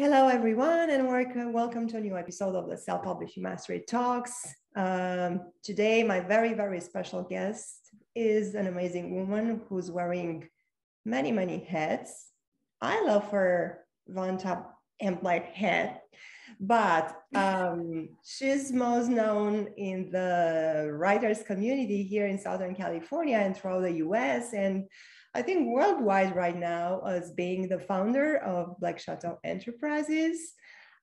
Hello, everyone, and welcome to a new episode of the Self Publishing Mastery Talks. Um, today, my very, very special guest is an amazing woman who's wearing many, many hats. I love her Von Top and black hat, but um, she's most known in the writers community here in Southern California and throughout the US. And I think worldwide right now as being the founder of Black Chateau Enterprises.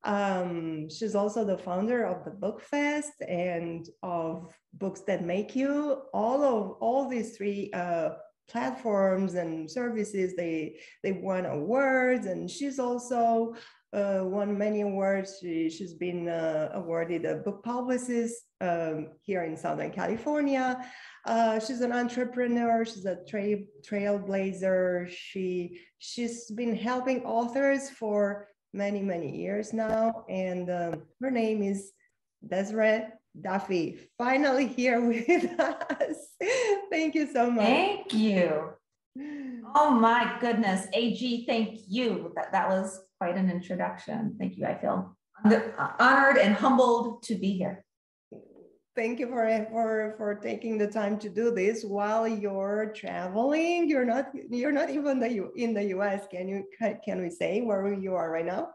Um, she's also the founder of the Book Fest and of Books That Make You. All of all these three uh, platforms and services, they they won awards, and she's also uh, won many awards. She, she's been uh, awarded a book publicist um, here in Southern California. Uh, she's an entrepreneur. She's a tra- trailblazer. She she's been helping authors for many many years now, and um, her name is Desiree Duffy. Finally here with us. Thank you so much. Thank you. Oh my goodness, AG, thank you. That that was quite an introduction. Thank you. I feel honored and humbled to be here. Thank you for, for, for taking the time to do this while you're traveling. You're not you're not even the, in the US. Can you can we say where you are right now?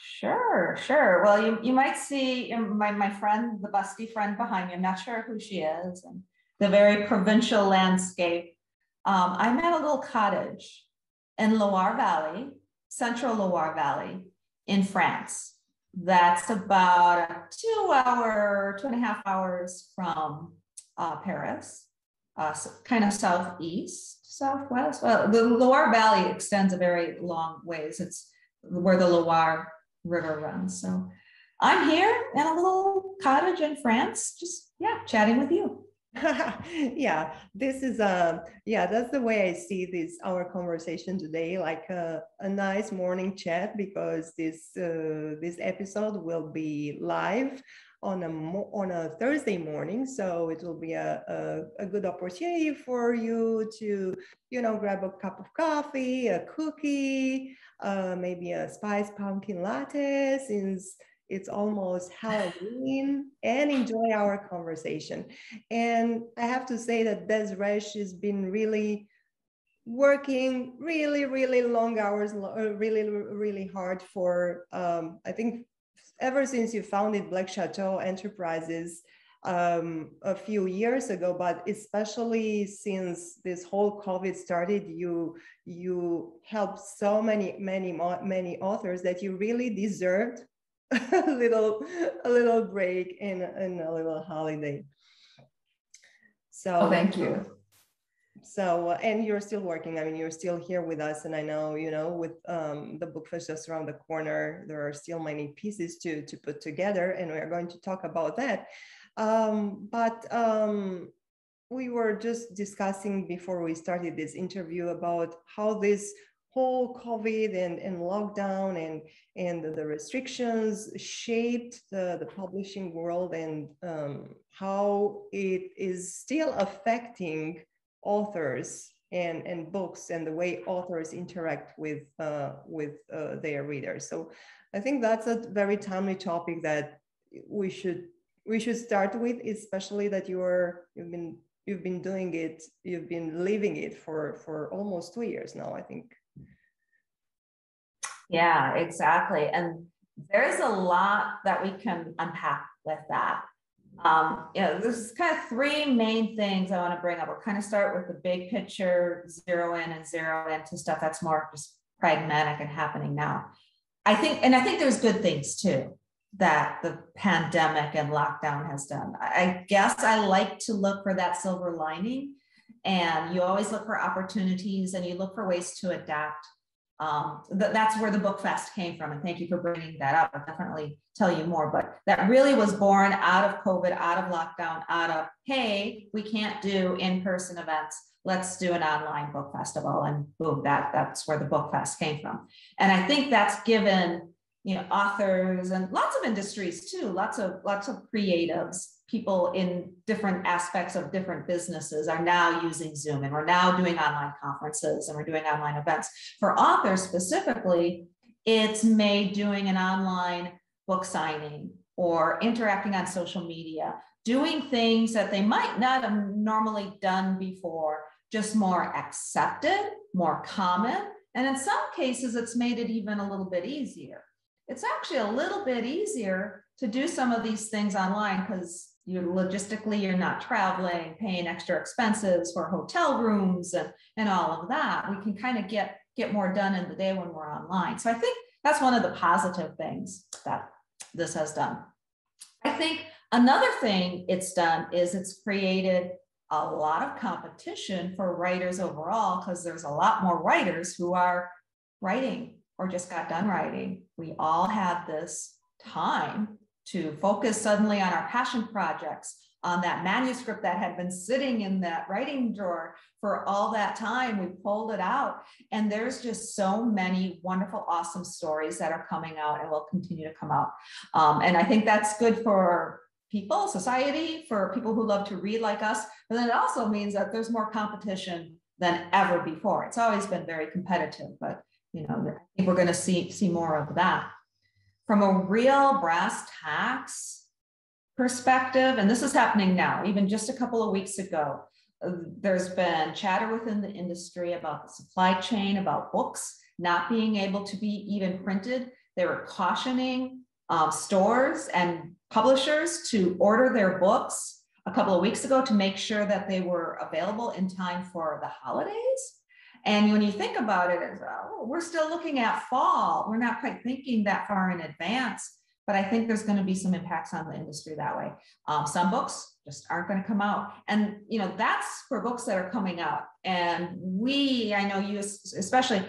Sure, sure. Well, you, you might see my, my friend, the busty friend behind me. I'm not sure who she is, and the very provincial landscape. Um, I'm at a little cottage in Loire Valley central Loire Valley in France. That's about two hour, two and a half hours from uh, Paris, uh, so kind of southeast, southwest. Well, the Loire Valley extends a very long ways. It's where the Loire River runs. So I'm here in a little cottage in France, just yeah, chatting with you. yeah, this is a um, yeah, that's the way I see this our conversation today, like a, a nice morning chat because this uh, this episode will be live on a on a Thursday morning, so it will be a, a, a good opportunity for you to you know grab a cup of coffee, a cookie, uh, maybe a spiced pumpkin latte, since it's almost Halloween and enjoy our conversation. And I have to say that Desiree has been really working really, really long hours, uh, really, really hard for, um, I think, ever since you founded Black Chateau Enterprises um, a few years ago, but especially since this whole COVID started, you you helped so many, many, many authors that you really deserved a little a little break and, and a little holiday. So oh, thank you. so and you're still working. I mean you're still here with us. And i know you know with um, the book fest just around the corner there are still many pieces to to put together and we're going to talk about that. Um, but um, we were just discussing before we started this interview about how this whole COVID and, and lockdown and, and the restrictions shaped the, the publishing world and um, how it is still affecting authors and, and books and the way authors interact with, uh, with uh, their readers. So I think that's a very timely topic that we should we should start with, especially that you are you've been you've been doing it, you've been living it for for almost two years now, I think. Yeah, exactly. And there's a lot that we can unpack with that. Um, you know, there's kind of three main things I want to bring up. We'll kind of start with the big picture, zero in and zero into stuff that's more just pragmatic and happening now. I think, and I think there's good things too that the pandemic and lockdown has done. I guess I like to look for that silver lining, and you always look for opportunities and you look for ways to adapt um, th- that's where the book fest came from. And thank you for bringing that up. I'll definitely tell you more. But that really was born out of COVID, out of lockdown, out of, hey, we can't do in person events. Let's do an online book festival. And boom, that, that's where the book fest came from. And I think that's given you know authors and lots of industries too lots of lots of creatives people in different aspects of different businesses are now using Zoom and we're now doing online conferences and we're doing online events. For authors specifically, it's made doing an online book signing or interacting on social media, doing things that they might not have normally done before, just more accepted, more common. And in some cases, it's made it even a little bit easier. It's actually a little bit easier to do some of these things online because you logistically you're not traveling paying extra expenses for hotel rooms and, and all of that. We can kind of get get more done in the day when we're online. So i think that's one of the positive things that this has done. I think another thing it's done is it's created a lot of competition for writers overall because there's a lot more writers who are writing or just got done writing. We all had this time to focus suddenly on our passion projects, on that manuscript that had been sitting in that writing drawer for all that time. We pulled it out, and there's just so many wonderful, awesome stories that are coming out and will continue to come out. Um, and I think that's good for people, society, for people who love to read like us. But then it also means that there's more competition than ever before. It's always been very competitive, but you know, I think we're going to see see more of that from a real brass tacks perspective, and this is happening now, even just a couple of weeks ago, uh, there's been chatter within the industry about the supply chain, about books not being able to be even printed. They were cautioning um, stores and publishers to order their books a couple of weeks ago to make sure that they were available in time for the holidays. And when you think about it, as oh, we're still looking at fall. We're not quite thinking that far in advance, but I think there's going to be some impacts on the industry that way. Um, some books just aren't going to come out, and you know that's for books that are coming out. And we, I know you especially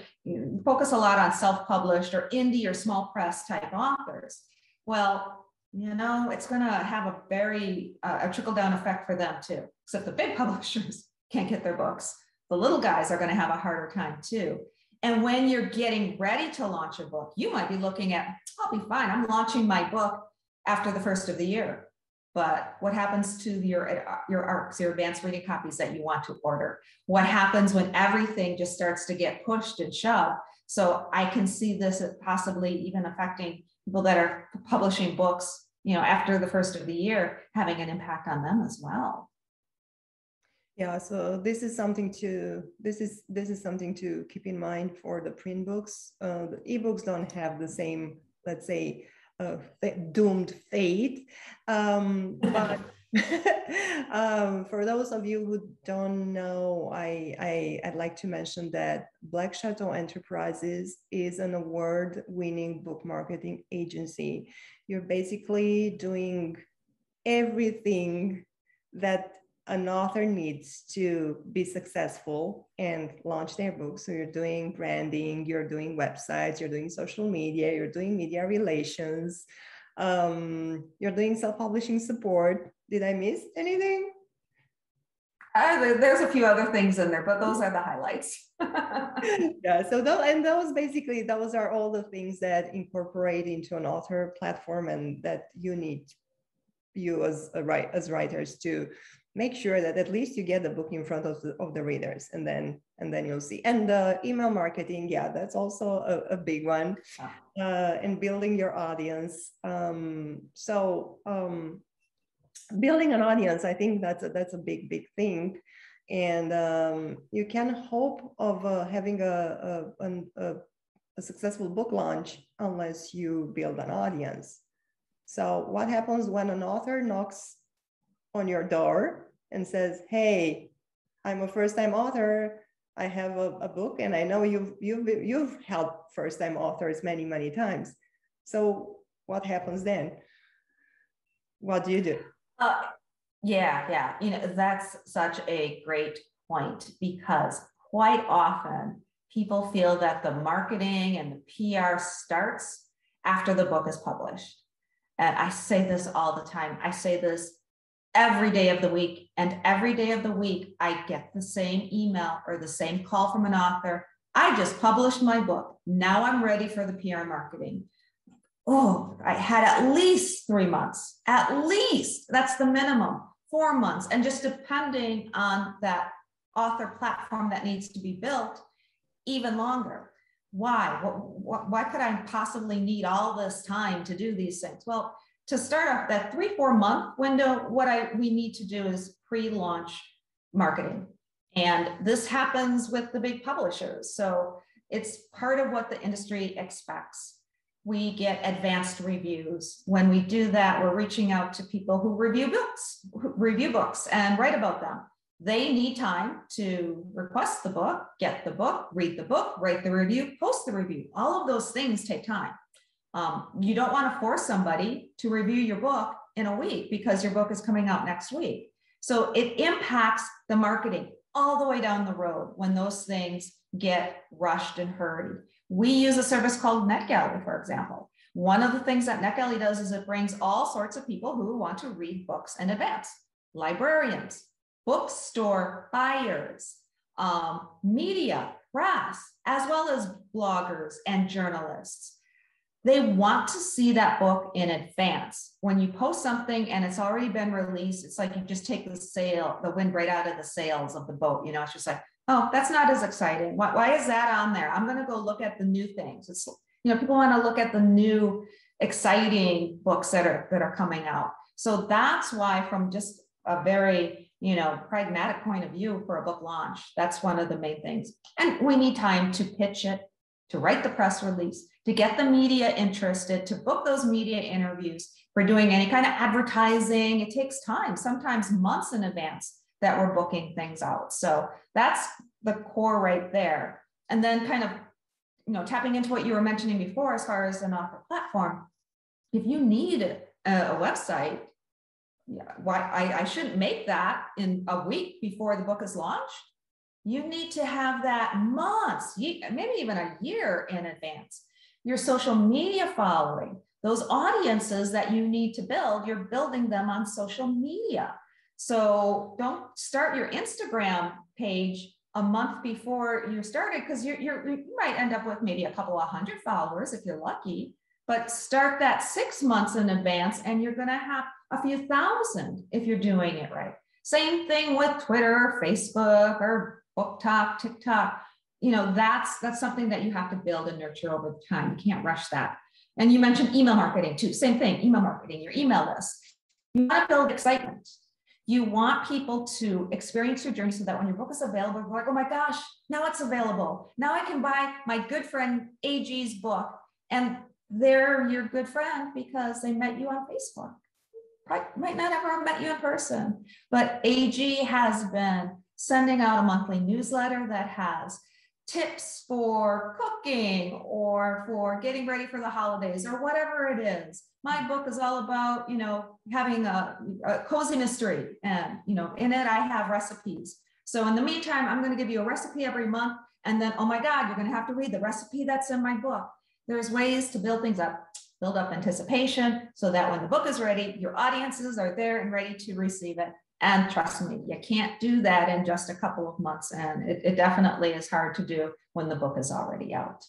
focus a lot on self-published or indie or small press type authors. Well, you know it's going to have a very uh, a trickle down effect for them too. Except the big publishers can't get their books the little guys are going to have a harder time too. And when you're getting ready to launch a book, you might be looking at, I'll be fine. I'm launching my book after the first of the year. But what happens to your, your ARCs, your advanced reading copies that you want to order? What happens when everything just starts to get pushed and shoved? So I can see this possibly even affecting people that are publishing books, you know, after the first of the year, having an impact on them as well. Yeah, so this is something to this is this is something to keep in mind for the print books. Uh, the ebooks don't have the same, let's say, uh, doomed fate. Um, but um, for those of you who don't know, I, I I'd like to mention that Black Chateau Enterprises is an award-winning book marketing agency. You're basically doing everything that an author needs to be successful and launch their book. So you're doing branding, you're doing websites, you're doing social media, you're doing media relations, um, you're doing self-publishing support. Did I miss anything? Uh, there's a few other things in there, but those are the highlights. yeah. So those and those basically those are all the things that incorporate into an author platform and that you need you as a right as writers to make sure that at least you get the book in front of the, of the readers and then and then you'll see. And the email marketing yeah that's also a, a big one uh, and building your audience. Um, so um, building an audience i think that's a, that's a big big thing. And um, you can hope of uh, having a, a, a, a successful book launch unless you build an audience. So what happens when an author knocks on your door and says, "Hey, I'm a first-time author. I have a, a, book, and I know you've you've you've helped first-time authors many many times. So what happens then? What do you do?" Uh, yeah, yeah. You know, that's such a great point because quite often people feel that the marketing and the PR starts after the book is published. And I say this all the time. I say this every day of the week. And every day of the week, I get the same email or the same call from an author. I just published my book. Now I'm ready for the PR marketing. Oh, I had at least three months, at least that's the minimum, four months. And just depending on that author platform that needs to be built, even longer. why? Why could I possibly need all this time to do these things? Well, to start off that three, four month window, what I we need to do is pre-launch marketing. And this happens with the big publishers. So it's part of what the industry expects. We get advanced reviews. When we do that, we're reaching out to people who review books, who review books and write about them. They need time to request the book, get the book, read the book, write the review, post the review. All of those things take time. Um, you don't want to force somebody to review your book in a week because your book is coming out next week. So it impacts the marketing all the way down the road when those things get rushed and hurried. We use a service called NetGalley, for example. One of the things that NetGalley does is it brings all sorts of people who want to read books in advance librarians, bookstore buyers, um, media, press, as well as bloggers and journalists. They want to see that book in advance. When you post something and it's already been released, it's like you just take the sail, the wind right out of the sails of the boat. You know, it's just like, oh, that's not as exciting. Why, why is that on there? I'm going to go look at the new things. It's, you know, people want to look at the new exciting books that are that are coming out. So that's why, from just a very you know, pragmatic point of view for a book launch. That's one of the main things. And we need time to pitch it, to write the press release, to get the media interested, to book those media interviews. For doing any kind of advertising, it takes time, sometimes months in advance that we're booking things out. So that's the core right there. And then kind of, you know, tapping into what you were mentioning before as far as an author platform. If you need a, a website yeah, why I, I shouldn't make that in a week before the book is launched. You need to have that months, maybe even a year in advance. Your social media following, those audiences that you need to build, you're building them on social media. So don't start your Instagram page a month before you started because you're, you might end up with maybe a couple of hundred followers if you're lucky, but start that six months in advance and you're going to have a few thousand if you're doing it right. Same thing with Twitter, Facebook, or BookTok, TikTok. You know, that's that's something that you have to build and nurture over time. You can't rush that. And you mentioned email marketing too. Same thing, email marketing, your email list. You want to build excitement. You want people to experience your journey so that when your book is available, you're like, oh my gosh, now it's available. Now I can buy my good friend AG's book. And they're your good friend because they met you on Facebook might, might not ever have met you in person, but AG has been sending out a monthly newsletter that has tips for cooking or for getting ready for the holidays or whatever it is. My book is all about, you know, having a, a cozy mystery and, you know, in it I have recipes. So in the meantime, I'm going to give you a recipe every month. And then, oh my God, you're going to have to read the recipe that's in my book. There's ways to build things up build up anticipation so that when the book is ready, your audiences are there and ready to receive it. And trust me, you can't do that in just a couple of months. And it, it definitely is hard to do when the book is already out.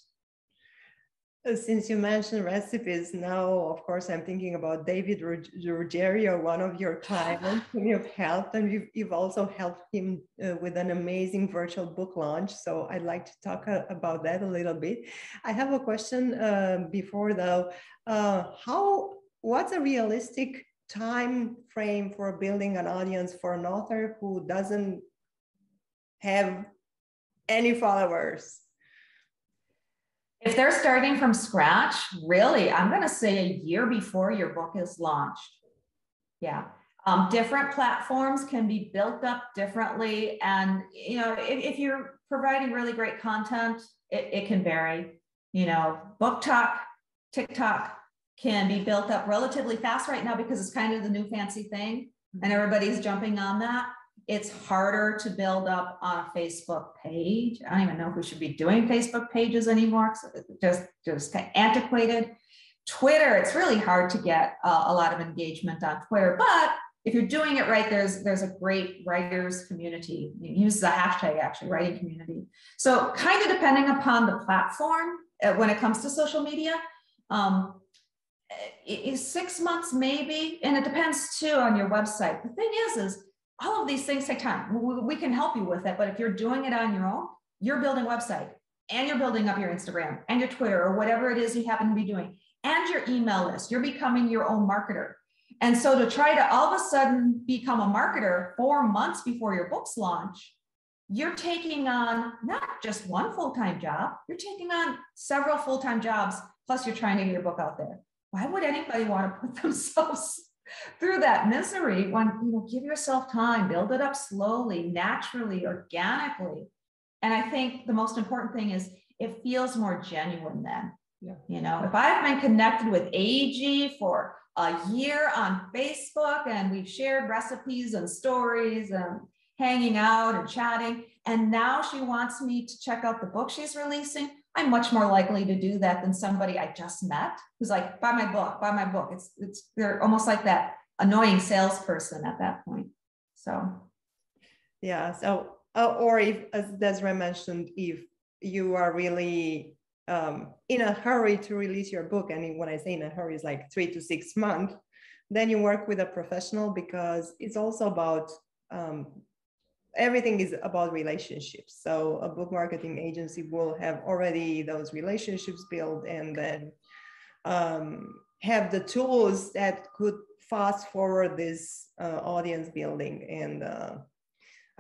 Uh, since you mentioned recipes, now of course I'm thinking about David Ruggerio, one of your clients whom you've helped, and you've, you've also helped him uh, with an amazing virtual book launch. So I'd like to talk uh, about that a little bit. I have a question uh, before though. Uh, how? What's a realistic time frame for building an audience for an author who doesn't have any followers? If they're starting from scratch, really, I'm going to say a year before your book is launched. Yeah. Um, different platforms can be built up differently. And, you know, if, if you're providing really great content, it, it can vary. You know, book BookTok, TikTok can be built up relatively fast right now because it's kind of the new fancy thing and everybody's jumping on that. It's harder to build up on a Facebook page. I don't even know if we should be doing Facebook pages anymore. just just antiquated. Twitter, it's really hard to get uh, a lot of engagement on Twitter, but if you're doing it right, there's there's a great writers community. You use the hashtag actually, writing community. So kind of depending upon the platform uh, when it comes to social media, um, six months maybe, and it depends too on your website. The thing is, is all of these things take time. We, can help you with it, but if you're doing it on your own, you're building website and you're building up your Instagram and your Twitter or whatever it is you happen to be doing and your email list. You're becoming your own marketer. And so to try to all of a sudden become a marketer four months before your books launch, you're taking on not just one full-time job, you're taking on several full-time jobs, plus you're trying to get your book out there. Why would anybody want to put themselves through that misery when you know give yourself time, build it up slowly, naturally, organically. And I think the most important thing is it feels more genuine then. Yeah. You know, if I've been connected with AG for a year on Facebook and we've shared recipes and stories and hanging out and chatting, and now she wants me to check out the book she's releasing, I'm much more likely to do that than somebody I just met who's like, buy my book, buy my book. It's it's they're almost like that annoying salesperson at that point. So yeah. So uh, or if as Desiree mentioned, if you are really um, in a hurry to release your book, and when I say in a hurry, it's like three to six months, then you work with a professional because it's also about um, everything is about relationships. So a book marketing agency will have already those relationships built and then um, have the tools that could fast forward this uh, audience building and uh,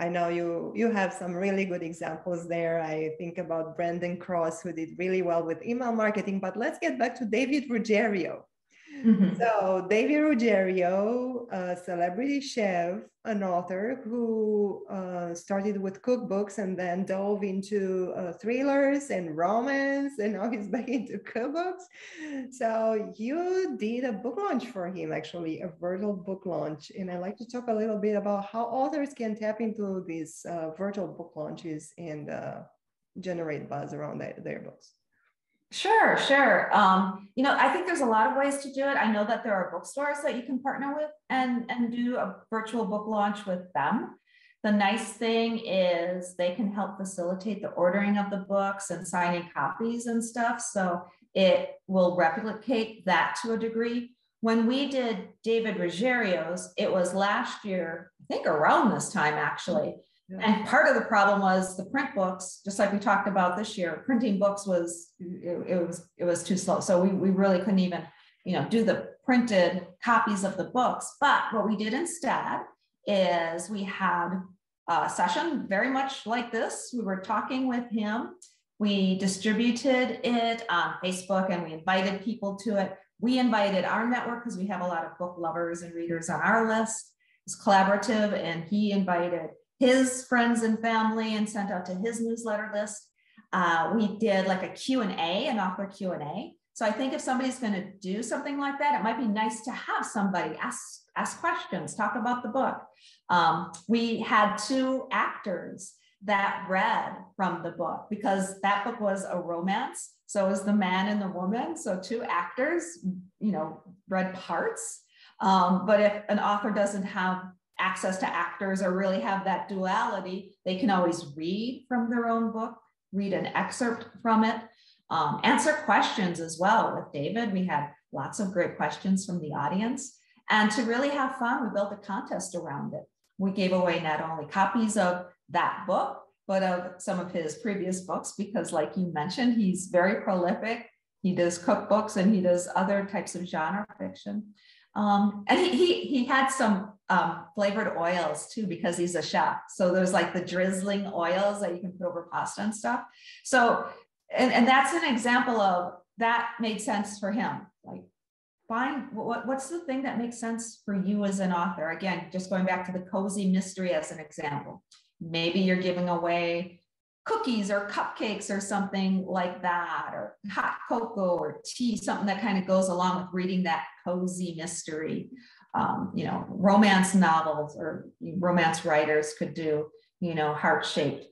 I know you you have some really good examples there. I think about Brandon Cross, who did really well with email marketing. But let's get back to David Ruggerio. Mm-hmm. So David Ruggerio, a celebrity chef, an author who uh, started with cookbooks and then dove into uh, thrillers and romance, and now he's back into cookbooks. So you did a book launch for him, actually, a virtual book launch. And I'd like to talk a little bit about how authors can tap into these uh, virtual book launches and uh, generate buzz around their, their books. Sure, sure. Um, you know, I think there's a lot of ways to do it. I know that there are bookstores that you can partner with and, and do a virtual book launch with them. The nice thing is they can help facilitate the ordering of the books and signing copies and stuff. So it will replicate that to a degree. When we did David Ruggerio's, it was last year, I think around this time actually. And part of the problem was the print books, just like we talked about this year, printing books was it, it, was it was too slow. So we, we really couldn't even, you know, do the printed copies of the books. But what we did instead is we had a session very much like this. We were talking with him. We distributed it on Facebook and we invited people to it. We invited our network because we have a lot of book lovers and readers on our list. It's collaborative, and he invited his friends and family and sent out to his newsletter list. Uh, we did like a Q&A, an author Q&A. So I think if somebody's going to do something like that, it might be nice to have somebody ask, ask questions, talk about the book. Um, we had two actors that read from the book because that book was a romance. So was the man and the woman. So two actors, you know, read parts. Um, but if an author doesn't have access to actors or really have that duality, they can always read from their own book, read an excerpt from it, um, answer questions as well. With David, we had lots of great questions from the audience. And to really have fun, we built a contest around it. We gave away not only copies of that book, but of some of his previous books, because, like you mentioned, he's very prolific. He does cookbooks and he does other types of genre fiction. Um, and he, he, he had some um, flavored oils too, because he's a chef. So there's like the drizzling oils that you can put over pasta and stuff. So, and, and that's an example of that made sense for him. Like find what, what's the thing that makes sense for you as an author? Again, just going back to the cozy mystery as an example. Maybe you're giving away cookies or cupcakes or something like that, or hot cocoa or tea, something that kind of goes along with reading that cozy mystery. Um, you know, romance novels or romance writers could do, you know, heart shaped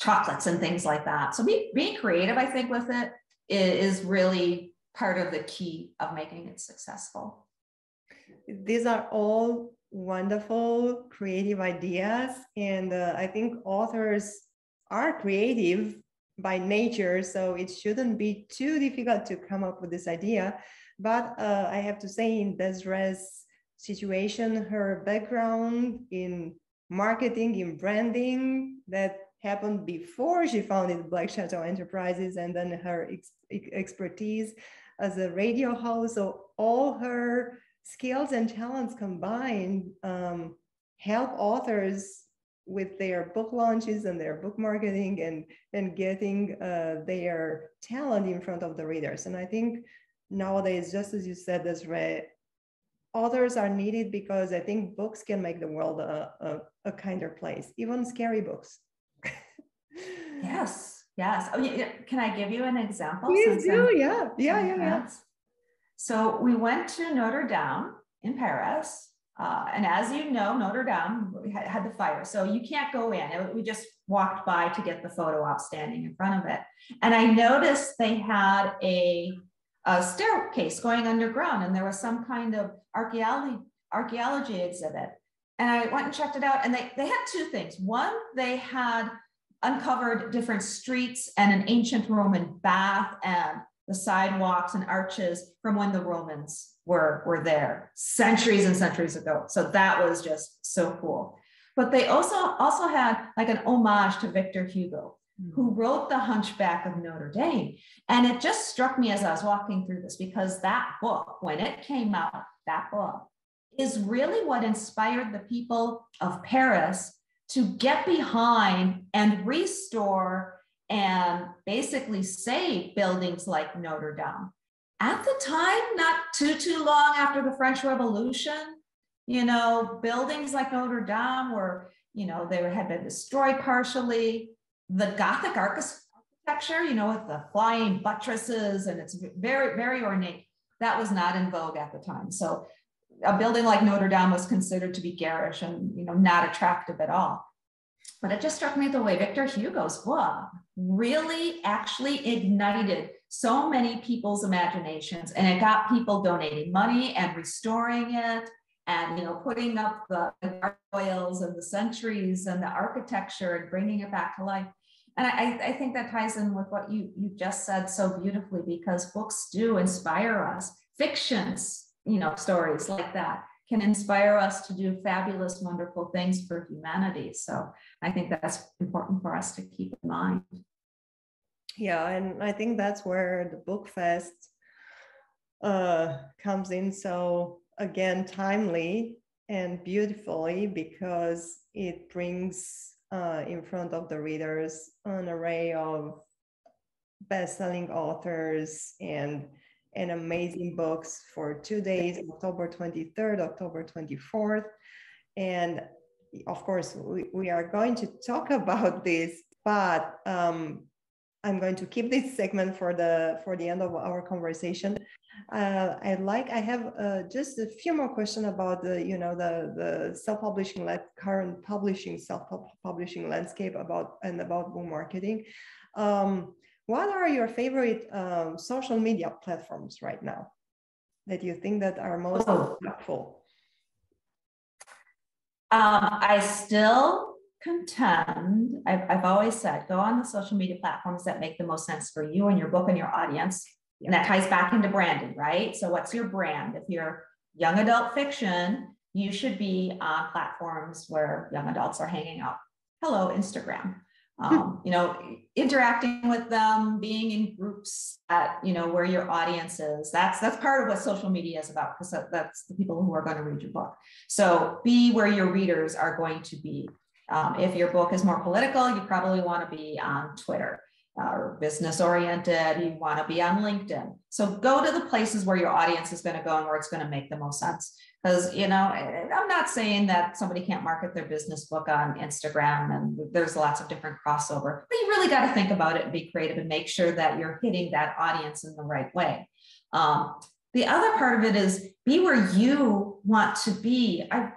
chocolates and things like that. So be, being creative, I think, with it is really part of the key of making it successful. These are all wonderful creative ideas. And uh, I think authors are creative by nature, so it shouldn't be too difficult to come up with this idea. But uh, I have to say, in Desiree's situation, her background in marketing, in branding, that happened before she founded Black Chateau Enterprises and then her ex expertise as a radio host. So all her skills and talents combined um, help authors with their book launches and their book marketing and, and getting uh, their talent in front of the readers. And I think nowadays, just as you said, Desiree, authors are needed because I think books can make the world a, a, a kinder place, even scary books. yes, yes. Oh, yeah. Can I give you an example? Please do. Yeah, yeah, yeah, yeah. So we went to Notre Dame in Paris. Uh, and as you know, Notre Dame had, the fire, so you can't go in. We just walked by to get the photo op standing in front of it. And I noticed they had a, a staircase going underground, and there was some kind of archaeology archaeology exhibit. And I went and checked it out, and they they had two things. One, they had uncovered different streets and an ancient Roman bath and the sidewalks and arches from when the Romans were, were there centuries and centuries ago. So that was just so cool. But they also also had like an homage to Victor Hugo, who hmm. wrote The Hunchback of Notre Dame. And it just struck me as I was walking through this because that book, when it came out, that book is really what inspired the people of Paris to get behind and restore and basically save buildings like Notre Dame. At the time, not too, too long after the French Revolution, you know, buildings like Notre Dame were, you know, they had been destroyed partially. The Gothic architecture, you know, with the flying buttresses and it's very, very ornate, that was not in vogue at the time. So a building like Notre Dame was considered to be garish and, you know, not attractive at all. But it just struck me the way Victor Hugo's book really actually ignited so many people's imaginations and it got people donating money and restoring it and you know putting up the oils and the centuries and the architecture and bringing it back to life. And I, I think that ties in with what you you just said so beautifully because books do inspire us. Fictions you know stories like that can inspire us to do fabulous, wonderful things for humanity. So I think that's important for us to keep in mind. Yeah, and I think that's where the book fest uh, comes in so again timely and beautifully because it brings uh, in front of the readers an array of best-selling authors and and amazing books for two days, October 23rd, October 24th. And of course, we, we are going to talk about this, but um, I'm going to keep this segment for the for the end of our conversation. Uh, I'd like I have uh, just a few more questions about the you know the the self publishing current publishing self publishing landscape about and about book marketing. Um, what are your favorite um, social media platforms right now that you think that are most oh. helpful? Um, I still contend, I've, I've always said, go on the social media platforms that make the most sense for you and your book and your audience. And that ties back into branding, right? So, what's your brand? If you're young adult fiction, you should be on platforms where young adults are hanging out. Hello, Instagram. Um, you know, interacting with them, being in groups at, you know, where your audience is. That's that's part of what social media is about because that's the people who are going to read your book. So be where your readers are going to be. Um, if your book is more political, you probably want to be on Twitter uh, or business oriented. You want to be on LinkedIn. So go to the places where your audience is going to go and where it's going to make the most sense because you know i'm not saying that somebody can't market their business book on instagram and there's lots of different crossover but you really got to think about it and be creative and make sure that you're hitting that audience in the right way. Um, the other part of it is be where you want to be. I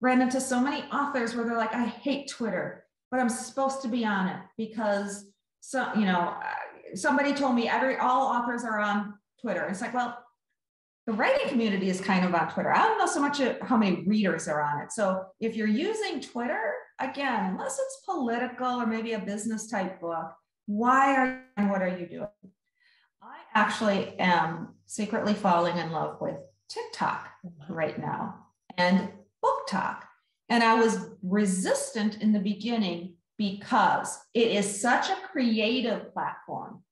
ran into so many authors where they're like i hate twitter but i'm supposed to be on it because so you know somebody told me every all authors are on twitter. It's like well the writing community is kind of on Twitter. I don't know so much how many readers are on it. So if you're using Twitter, again, unless it's political or maybe a business type book, why are and what are you doing? I actually am secretly falling in love with TikTok mm-hmm. right now and BookTok. And I was resistant in the beginning because it is such a creative platform.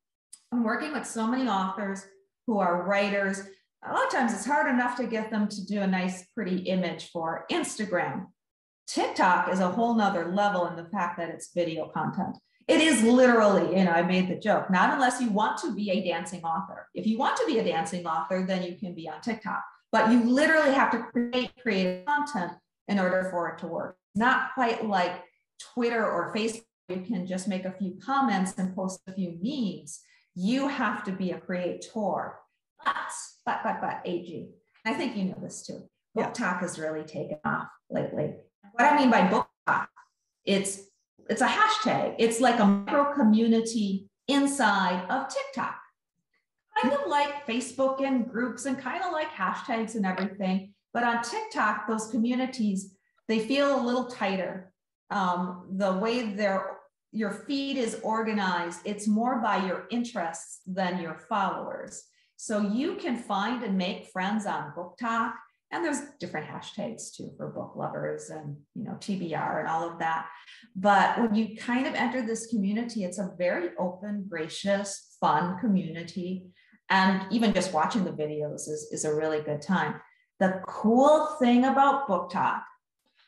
I'm working with so many authors who are writers. A lot of times it's hard enough to get them to do a nice, pretty image for Instagram. TikTok is a whole nother level in the fact that it's video content. It is literally, you know, I made the joke, not unless you want to be a dancing author. If you want to be a dancing author, then you can be on TikTok. But you literally have to create creative content in order for it to work. Not quite like Twitter or Facebook, you can just make a few comments and post a few memes. You have to be a creator. But, but, but, but, AG, I think you know this too. Book yeah. talk has really taken off lately. What I mean by book talk, it's it's a hashtag. It's like a micro community inside of TikTok. Kind of like Facebook and groups and kind of like hashtags and everything. But on TikTok, those communities, they feel a little tighter. Um, the way their your feed is organized, it's more by your interests than your followers. So you can find and make friends on BookTok and there's different hashtags too for book lovers and you know tbr and all of that. But when you kind of enter this community it's a very open gracious fun community. And even just watching the videos is, is a really good time. The cool thing about BookTok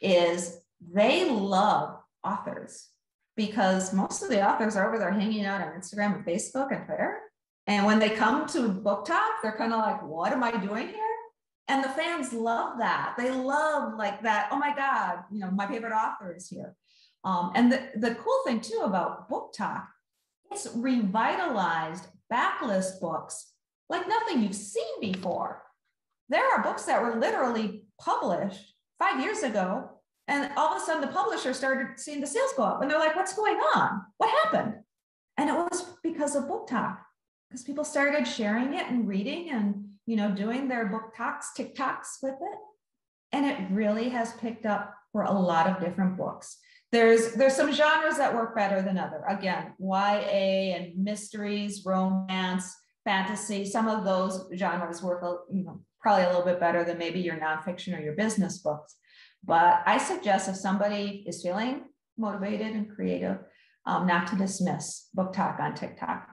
is they love authors because most of the authors are over there hanging out on instagram and facebook and twitter and when they come to BookTok, they're kind of like what am i doing here and the fans love that. They love like that. Oh my God, you know, my favorite author is here. Um, and the, the cool thing too about BookTok, it's revitalized backlist books like nothing you've seen before. There are books that were literally published five years ago, and all of a sudden the publisher started seeing the sales go up, and they're like, "What's going on? What happened?" And it was because of BookTok, because people started sharing it and reading and you know, doing their book talks, TikToks with it. And it really has picked up for a lot of different books. There's there's some genres that work better than other. Again, YA and mysteries, romance, fantasy. Some of those genres work, you know, probably a little bit better than maybe your nonfiction or your business books. But I suggest if somebody is feeling motivated and creative, um, not to dismiss BookTok on TikTok.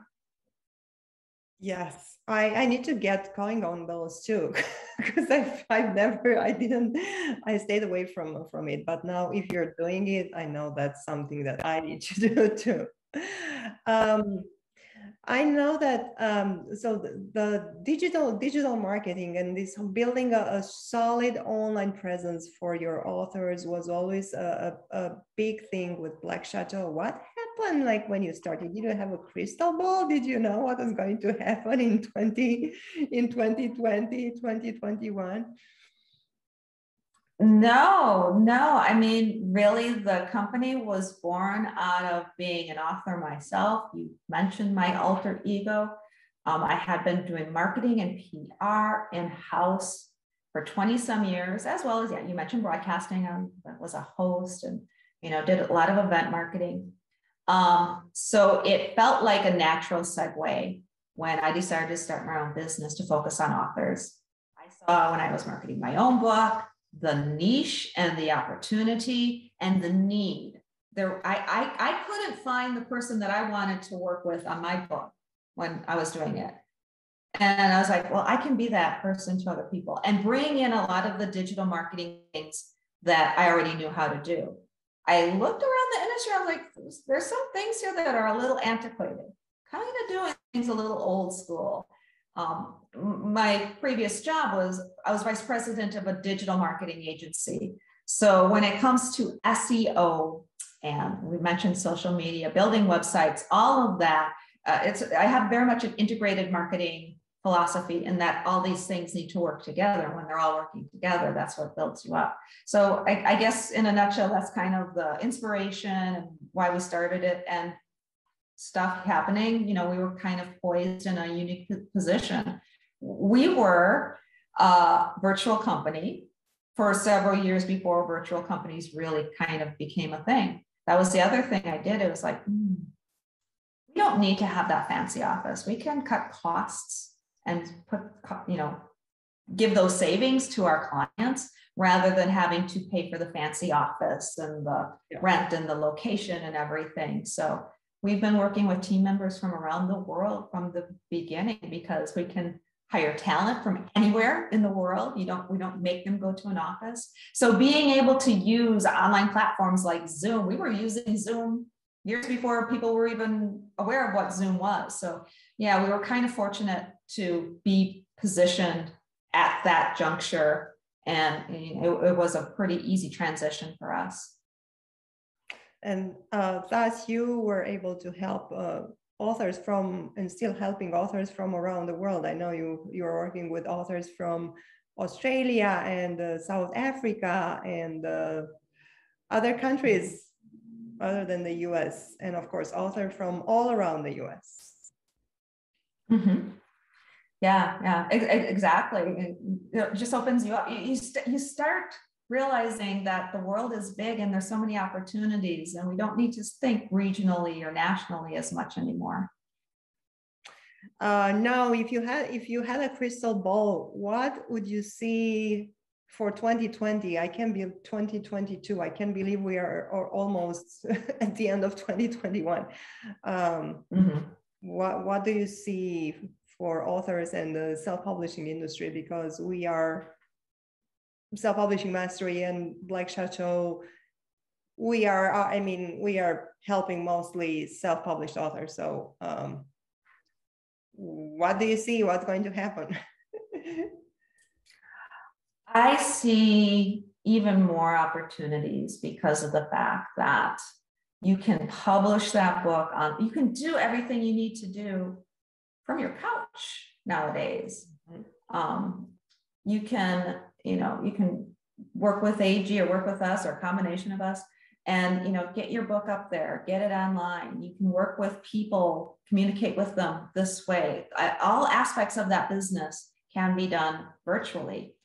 Yes, I, I need to get going on those too because I've, I've never I didn't I stayed away from from it but now if you're doing it I know that's something that I need to do too. Um, I know that um, so the, the, digital digital marketing and this building a, a, solid online presence for your authors was always a, a, a, big thing with Black Chateau. What like when you started? Did you have a crystal ball? Did you know what was going to happen in 20 in 2020, 2021? No, no. I mean, really, the company was born out of being an author myself. You mentioned my alter ego. Um, I had been doing marketing and PR in house for 20 some years, as well as, yeah, you mentioned broadcasting. I was a host and, you know, did a lot of event marketing. Um, so it felt like a natural segue when I decided to start my own business to focus on authors. I saw when I was marketing my own book, the niche and the opportunity and the need. There, I, I, I couldn't find the person that I wanted to work with on my book when I was doing it. And I was like, well, I can be that person to other people and bring in a lot of the digital marketing things that I already knew how to do. I looked around the industry, I was like, there's some things here that are a little antiquated, kind of doing things a little old school. Um, my previous job was I was vice president of a digital marketing agency. So when it comes to SEO, and we mentioned social media, building websites, all of that, uh, it's I have very much an integrated marketing philosophy in that all these things need to work together. When they're all working together, that's what builds you up. So I, I guess in a nutshell, that's kind of the inspiration and why we started it. And stuff happening, you know, we were kind of poised in a unique position. We were a virtual company for several years before virtual companies really kind of became a thing. That was the other thing I did. It was like, mm, we don't need to have that fancy office. We can cut costs and put, you know, give those savings to our clients rather than having to pay for the fancy office and the yeah. rent and the location and everything. So we've been working with team members from around the world from the beginning because we can hire talent from anywhere in the world. You don't, we don't make them go to an office. So being able to use online platforms like Zoom, we were using Zoom years before people were even aware of what Zoom was. So yeah, we were kind of fortunate to be positioned at that juncture and you know, it, it, was a pretty easy transition for us. And uh, thus, you were able to help uh, authors from and still helping authors from around the world. I know you you are working with authors from Australia and uh, South Africa and uh, other countries other than the U.S. and of course authors from all around the U.S. Mm-hmm. Yeah, yeah, exactly. It just opens you up. You, you, st- you start realizing that the world is big and there's so many opportunities, and we don't need to think regionally or nationally as much anymore. Uh, now, if you had if you had a crystal ball, what would you see for 2020? I can be 2022. I can't believe we are, are almost at the end of 2021. Um, mm-hmm. What what do you see for authors and the self-publishing industry because we are self-publishing mastery and Black Chateau we are uh, i mean we are helping mostly self-published authors. So um, what do you see? What's going to happen? I see even more opportunities because of the fact that you can publish that book on you can do everything you need to do from your couch nowadays. Um, you can, you know, you can work with AG or work with us or a combination of us and you know get your book up there get it online. You can work with people communicate with them this way. I, all aspects of that business can be done virtually.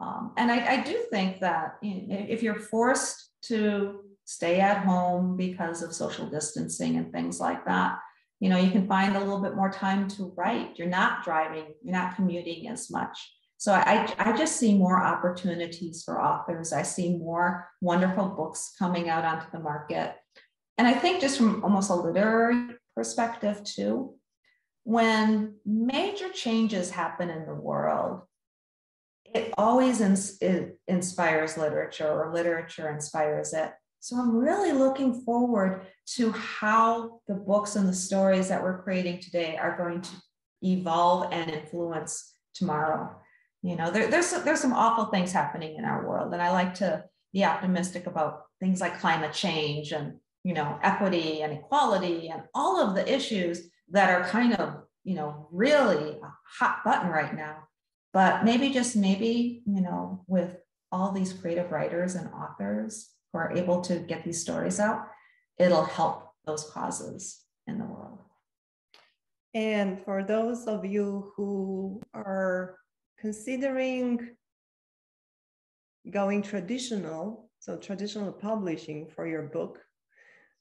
Um, and I, I, do think that you know, if you're forced to stay at home because of social distancing and things like that you know you can find a little bit more time to write. You're not driving you're not commuting as much. So I, I just see more opportunities for authors. I see more wonderful books coming out onto the market. And i think just from almost a literary perspective too when major changes happen in the world it always ins- it inspires literature or literature inspires it so I'm really looking forward to how the books and the stories that we're creating today are going to evolve and influence tomorrow. You know, there, there's there's some awful things happening in our world, and I like to be optimistic about things like climate change and you know equity and equality and all of the issues that are kind of you know really a hot button right now. But maybe just maybe you know with all these creative writers and authors who are able to get these stories out, it'll help those causes in the world. And for those of you who are considering going traditional, so traditional publishing for your book,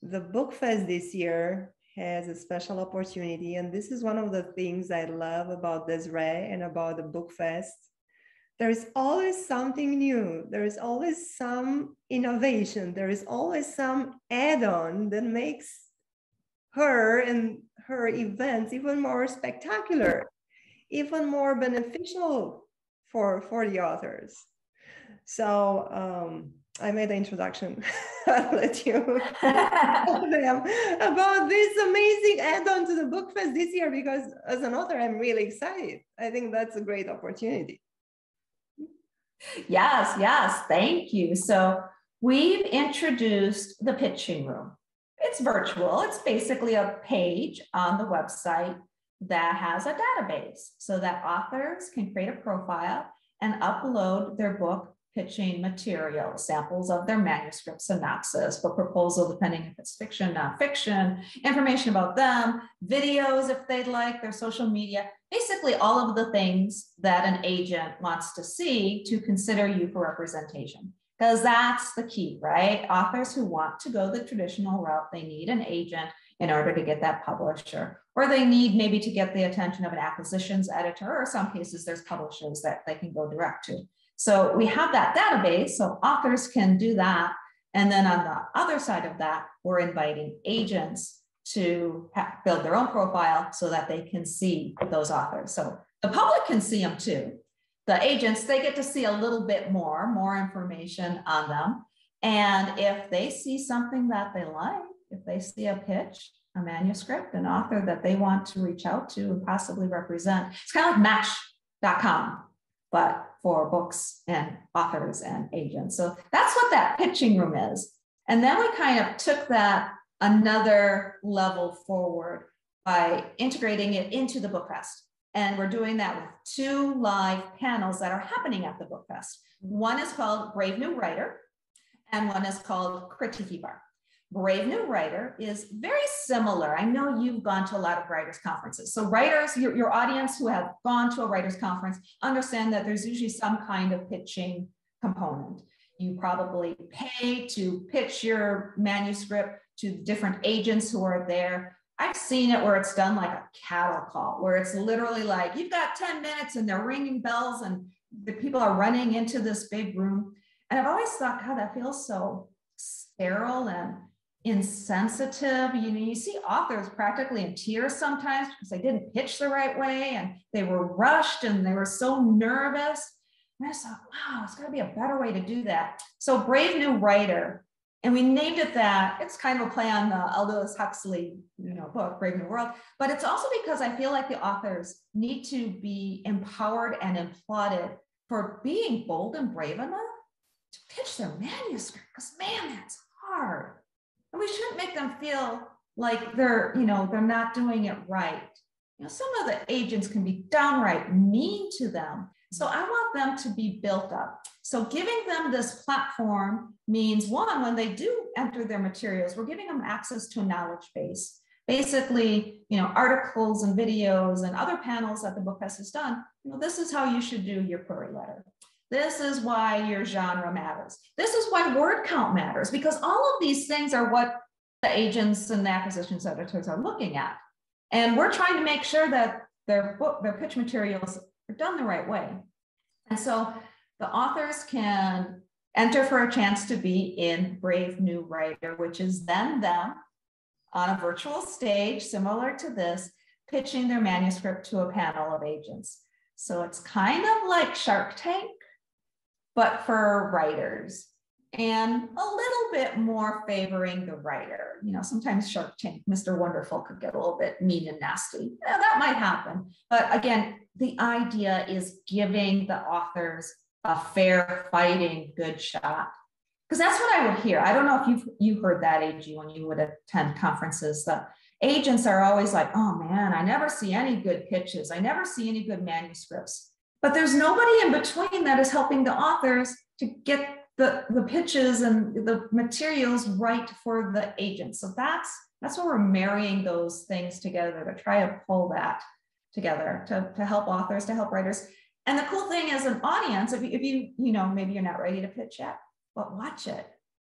the Book Fest this year has a special opportunity. And this is one of the things I love about Desiree and about the Book Fest there is always something new. There is always some innovation. There is always some add on that makes her and her events even more spectacular, even more beneficial for, for the authors. So um, I made the introduction. I'll let you tell them about this amazing add-on to the book fest this year because as an author, I'm really excited. I think that's a great opportunity. Yes, yes, thank you. So we've introduced the pitching room. It's virtual, it's basically a page on the website that has a database so that authors can create a profile and upload their book pitching material, samples of their manuscript synopsis for proposal, depending if it's fiction, nonfiction, information about them, videos if they'd like, their social media, basically all of the things that an agent wants to see to consider you for representation. Because that's the key, right? Authors who want to go the traditional route, they need an agent in order to get that publisher. Or they need maybe to get the attention of an acquisitions editor, or some cases there's publishers that they can go direct to. So we have that database, so authors can do that. And then on the other side of that, we're inviting agents to build their own profile so that they can see those authors. So the public can see them too. The agents, they get to see a little bit more, more information on them. And if they see something that they like, if they see a pitch, a manuscript, an author that they want to reach out to and possibly represent, it's kind of like match.com, but for books and authors and agents. So that's what that pitching room is. And then we kind of took that another level forward by integrating it into the book fest. And we're doing that with two live panels that are happening at the book fest. One is called Brave New Writer, and one is called Critique Bar. Brave New Writer is very similar. I know you've gone to a lot of writers' conferences. So, writers, your, your audience who have gone to a writers' conference, understand that there's usually some kind of pitching component. You probably pay to pitch your manuscript to different agents who are there. I've seen it where it's done like a cattle call, where it's literally like, you've got 10 minutes and they're ringing bells and the people are running into this big room. And I've always thought, God, that feels so sterile and insensitive. You know, you see authors practically in tears sometimes because they didn't pitch the right way and they were rushed and they were so nervous. And I thought, wow, it's got to be a better way to do that. So, Brave New Writer, and we named it that. It's kind of a play on uh, the Aldous Huxley, you know, book Brave New World. But it's also because I feel like the authors need to be empowered and applauded for being bold and brave enough to pitch their manuscript. Because man, that's hard. And we shouldn't make them feel like they're, you know, they're not doing it right. You know, some of the agents can be downright mean to them. So I want them to be built up. So giving them this platform means one, when they do enter their materials, we're giving them access to a knowledge base. Basically, you know, articles and videos and other panels that the book fest has done. You know, this is how you should do your query letter. This is why your genre matters. This is why word count matters, because all of these things are what the agents and the acquisitions editors are looking at. And we're trying to make sure that their book, their pitch materials are done the right way. And so the authors can enter for a chance to be in Brave New Writer, which is then them on a virtual stage similar to this, pitching their manuscript to a panel of agents. So it's kind of like Shark Tank, but for writers and a little bit more favoring the writer. You know, sometimes Shark Tank, Mr. Wonderful could get a little bit mean and nasty. Yeah, that might happen. But again, the idea is giving the authors a fair fighting good shot. Because that's what I would hear. I don't know if you've you heard that, AG, when you would attend conferences. The agents are always like, oh man, I never see any good pitches. I never see any good manuscripts. But there's nobody in between that is helping the authors to get the, the pitches and the materials right for the agent. So that's that's where we're marrying those things together to try to pull that together to, to help authors, to help writers. And the cool thing is an audience, if you, if you, you know, maybe you're not ready to pitch yet, but watch it,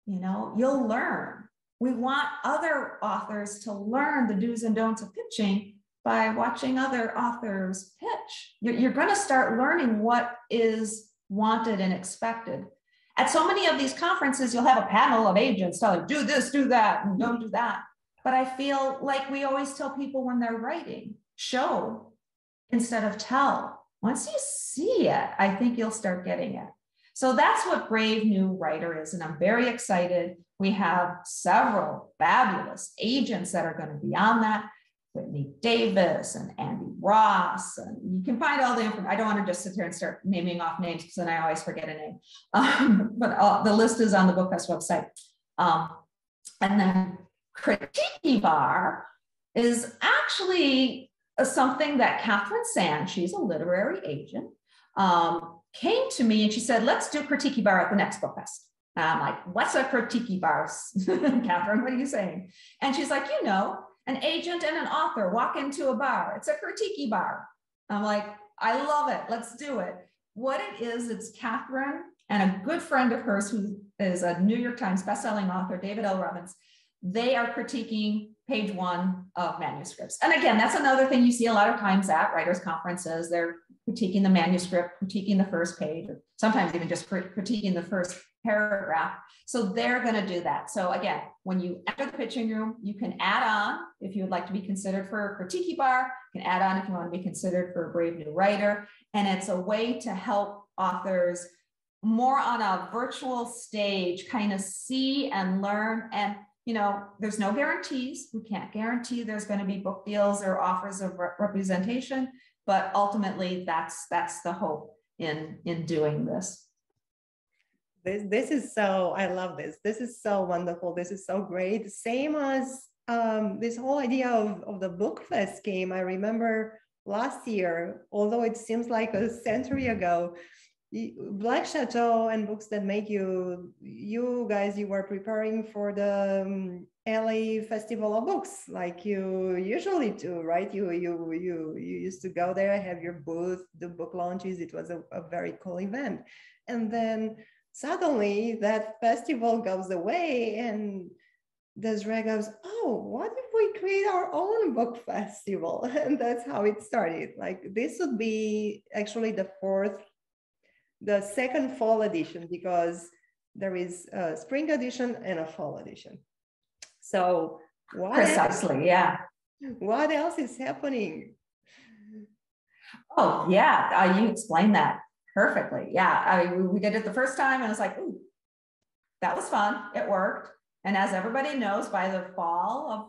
you know, you'll learn. We want other authors to learn the do's and don'ts of pitching by watching other authors pitch. You're, you're going to start learning what is wanted and expected at so many of these conferences, you'll have a panel of agents telling, do this, do that, and don't do that. But I feel like we always tell people when they're writing, show instead of tell. Once you see it, I think you'll start getting it. So that's what Brave New Writer is. And I'm very excited. We have several fabulous agents that are going to be on that. Whitney Davis and Andy Ross. And you can find all the information. I don't want to just sit here and start naming off names because then I always forget a name. Um, but uh, the list is on the BookFest website. Um, and then Critique Bar is actually something that Catherine Sand, she's a literary agent, um, came to me and she said, let's do Critique Bar at the next BookFest. And I'm like, what's a critique bar? Catherine, what are you saying? And she's like, you know, an agent and an author walk into a bar. It's a critique bar. I'm like, I love it. Let's do it. What it is, it's Catherine and a good friend of hers who is a New York Times bestselling author, David L. Robbins. They are critiquing page one of manuscripts. And again, that's another thing you see a lot of times at writers' conferences. They're critiquing the manuscript, critiquing the first page, or sometimes even just critiquing the first paragraph. So they're going to do that. So again, when you enter the pitching room, you can add on if you would like to be considered for a critique bar, you can add on if you want to be considered for a brave new writer. And it's a way to help authors more on a virtual stage kind of see and learn and you know there's no guarantees. We can't guarantee there's going to be book deals or offers of re- representation but ultimately that's that's the hope in in doing this. This this is so i love this. This is so wonderful. This is so great. Same as um, this whole idea of, of the book fest game. I remember last year although it seems like a century ago Black Chateau and books that make you, you guys, you were preparing for the um, LA Festival of Books, like you usually do, right? You you you you used to go there, have your booth, do book launches. It was a, a very cool event, and then suddenly that festival goes away, and Desiree goes, "Oh, what if we create our own book festival?" And that's how it started. Like this would be actually the fourth the second fall edition because there is a spring edition and a fall edition. So what precisely, else, yeah. What else is happening? Oh yeah, uh, you explained that perfectly. Yeah, I mean, we did it the first time, and it's like, ooh, that was fun. It worked. And as everybody knows, by the fall of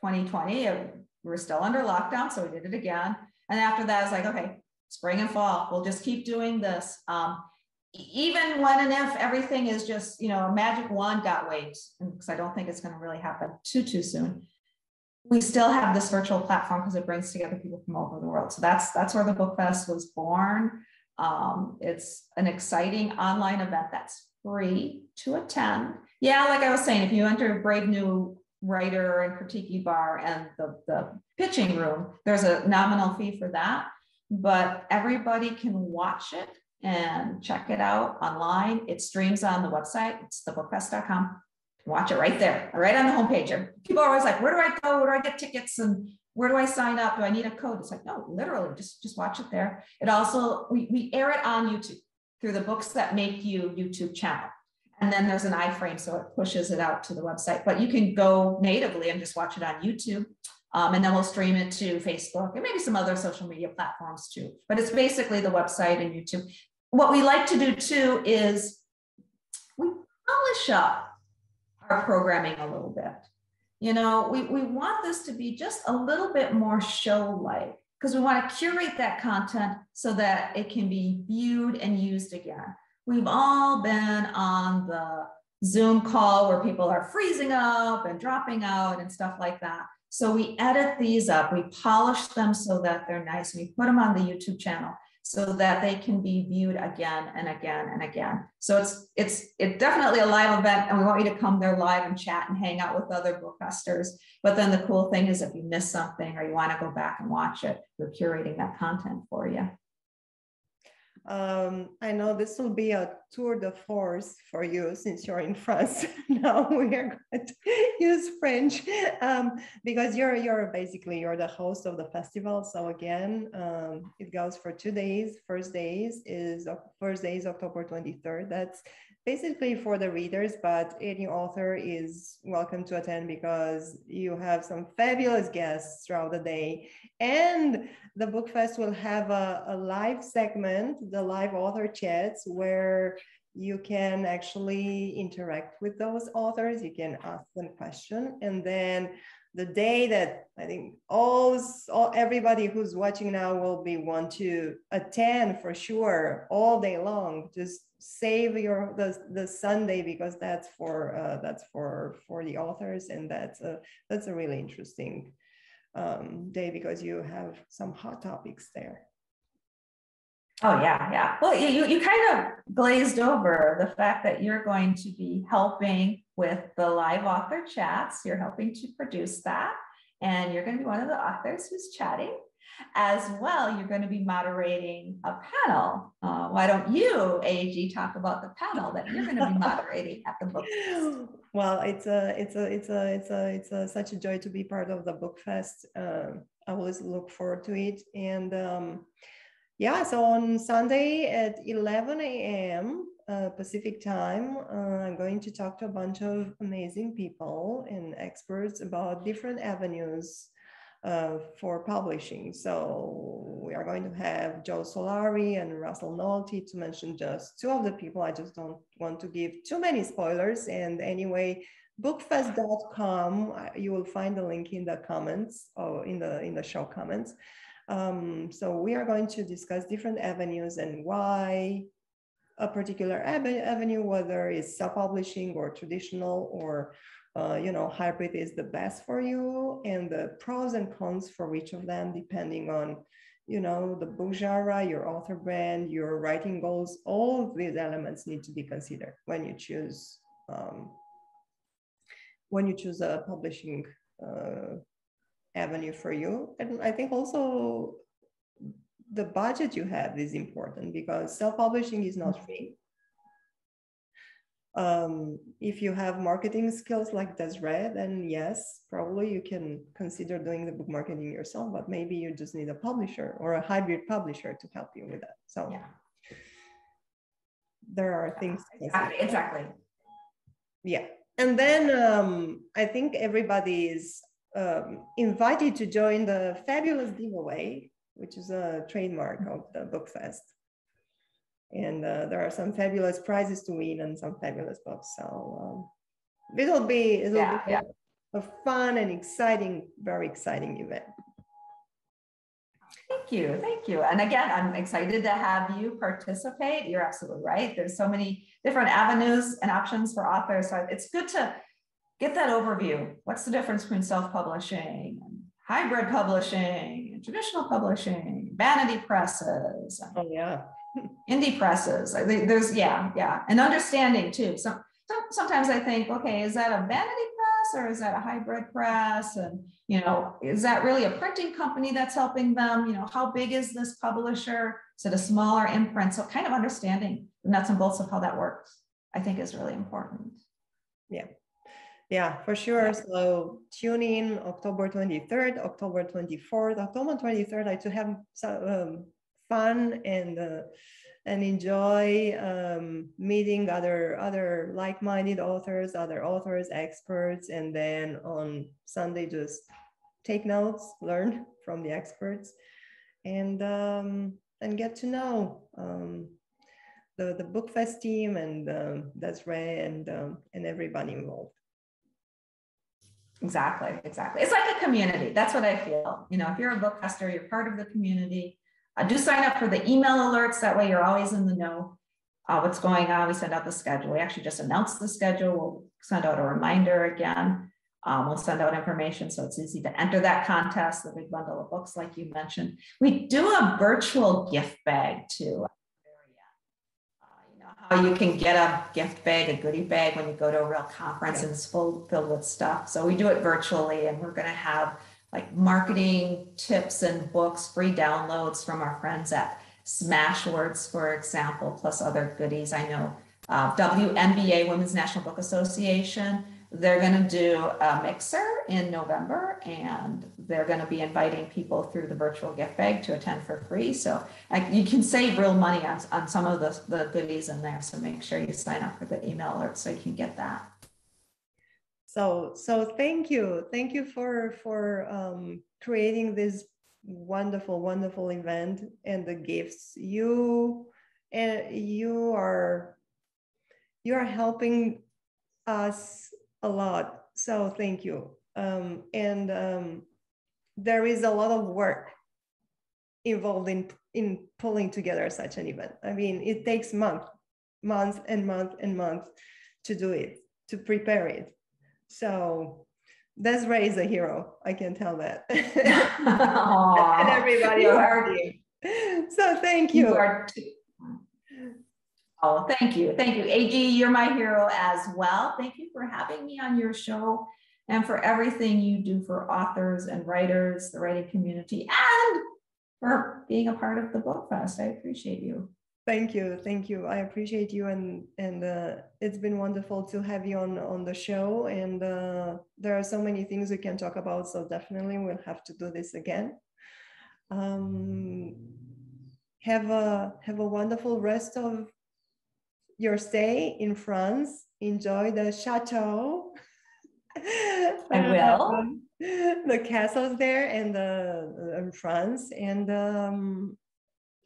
2020, it, we were still under lockdown, so we did it again. And after that, it's like, okay, spring and fall. We'll just keep doing this. Um, even when and if everything is just, you know, a magic wand got waved, because I don't think it's going to really happen too, too soon. We still have this virtual platform because it brings together people from all over the world. So that's that's where the Book Fest was born. Um, it's an exciting online event that's free to attend. Yeah, like I was saying, if you enter a Brave New Writer and Critique Bar and the, the pitching room, there's a nominal fee for that but everybody can watch it and check it out online. It streams on the website. It's thebookfest.com. Watch it right there, right on the homepage. People are always like, where do I go? Where do I get tickets? And where do I sign up? Do I need a code? It's like, no, literally, just, just watch it there. It also, we, we air it on YouTube through the books that make you YouTube channel. And then there's an iframe, so it pushes it out to the website. But you can go natively and just watch it on YouTube. Um, and then we'll stream it to Facebook and maybe some other social media platforms too. But it's basically the website and YouTube. What we like to do too is we polish up our programming a little bit. You know, we, we want this to be just a little bit more show like because we want to curate that content so that it can be viewed and used again. We've all been on the Zoom call where people are freezing up and dropping out and stuff like that. So we edit these up, we polish them so that they're nice. We put them on the YouTube channel so that they can be viewed again and again and again. So it's it's it's definitely a live event, and we want you to come there live and chat and hang out with other bookfesters. But then the cool thing is, if you miss something or you want to go back and watch it, we're curating that content for you. Um, I know this will be a tour de force for you since you're in France. now we are going to use French um, because you're you're basically you're the host of the festival. So again, um, it goes for two days. First days is first day is October 23rd. That's basically for the readers, but any author is welcome to attend because you have some fabulous guests throughout the day. And the Book Fest will have a, a live segment, the live author chats, where you can actually interact with those authors. You can ask them questions. And then the day that I think all, all everybody who's watching now will be want to attend for sure all day long. Just save your the, the Sunday because that's for uh, that's for for the authors and that's a that's a really interesting um, day because you have some hot topics there. Oh yeah, yeah. Well, you you kind of glazed over the fact that you're going to be helping with the live author chats. You're helping to produce that, and you're going to be one of the authors who's chatting. As well, you're going to be moderating a panel. Uh, why don't you, AG, talk about the panel that you're going to be moderating at the book? Fest? well, it's a, it's a, it's a, it's a, it's a, such a joy to be part of the book fest. Uh, I always look forward to it. And um, yeah, so on Sunday at 11 a.m. Uh, Pacific time, uh, I'm going to talk to a bunch of amazing people and experts about different avenues uh, for publishing. So we are going to have Joe Solari and Russell Nohelty to mention just two of the people. I just don't want to give too many spoilers. And anyway, bookfest.com, you will find the link in the comments or in the in the show comments. Um, so we are going to discuss different avenues and why a particular avenue, whether it's self-publishing or traditional or uh, you know, hybrid is the best for you and the pros and cons for each of them, depending on, you know, the book genre, your author brand, your writing goals, all these elements need to be considered when you choose, um, when you choose a publishing uh, avenue for you. And I think also the budget you have is important because self-publishing is not free um, if you have marketing skills like Desiree, then yes, probably you can consider doing the book marketing yourself, but maybe you just need a publisher or a hybrid publisher to help you with that. So yeah. there are things. Exactly. exactly. Yeah. And then um, I think everybody is um, invited to join the fabulous giveaway, which is a trademark of the Book Fest and uh, there are some fabulous prizes to win and some fabulous books. So um, it'll be it'll yeah, be yeah. a fun and exciting, very exciting event. Thank you, thank you. And again, I'm excited to have you participate. You're absolutely right. There's so many different avenues and options for authors. So it's good to get that overview. What's the difference between self-publishing and hybrid publishing and traditional publishing, vanity presses? Oh yeah indie presses. I think there's yeah, yeah, and understanding too. So, so sometimes I think, okay, is that a vanity press or is that a hybrid press? And you know, is that really a printing company that's helping them? You know, how big is this publisher? Is it a smaller imprint? So kind of understanding the nuts and bolts of how that works, I think is really important. Yeah. Yeah, for sure. So tune in October 23rd, October 24th, October 23rd. I to have um, fun and uh, and enjoy um, meeting other other like-minded authors, other authors, experts, and then on Sunday just take notes, learn from the experts, and um, and get to know um, the the bookfest team and um, Desiree and um, and everybody involved. Exactly, exactly. It's like a community. That's what I feel. You know, if you're a bookfester, you're part of the community uh, do sign up for the email alerts. That way you're always in the know uh, what's going on. We send out the schedule. We actually just announced the schedule. We'll send out a reminder again. Um, we'll send out information so it's easy to enter that contest, the big bundle of books, like you mentioned. We do a virtual gift bag too. Uh, you know how you can get a gift bag, a goodie bag when you go to a real conference and it's full filled with stuff. So we do it virtually, and we're going to have like marketing tips and books, free downloads from our friends at Smashwords, for example, plus other goodies. I know uh, WNBA, Women's National Book Association, they're going to do a mixer in November and they're going to be inviting people through the virtual gift bag to attend for free. So like, you can save real money on, on some of the, the goodies in there. So make sure you sign up for the email alert so you can get that. So, so thank you. Thank you for, for um, creating this wonderful, wonderful event and the gifts. You, and you are, you are helping us a lot. So thank you. Um, and um, there is a lot of work involved in, in pulling together such an event. I mean, it takes months, months and months and months to do it, to prepare it. So Desiree is a hero. I can tell that. and everybody you are. So thank you. you oh, thank you. Thank you. AG, you're my hero as well. Thank you for having me on your show and for everything you do for authors and writers, the writing community, and for being a part of the Book Fest. I appreciate you. Thank you, thank you. I appreciate you, and and uh, it's been wonderful to have you on on the show. And uh, there are so many things we can talk about, so definitely we'll have to do this again. Um, have a have a wonderful rest of your stay in France. Enjoy the chateau. I will. the castles there and the in France and um,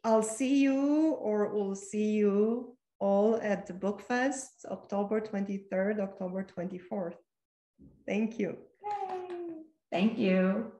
I'll see you or we'll see you all at the book fest October 23rd October 24th thank you. Thank you